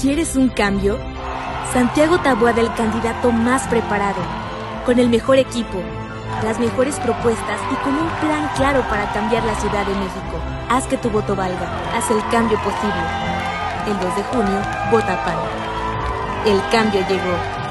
¿Quieres un cambio? Santiago Taboada, el candidato más preparado, con el mejor equipo, las mejores propuestas y con un plan claro para cambiar la Ciudad de México. Haz que tu voto valga, haz el cambio posible. El 2 de junio, vota PAN. El cambio llegó.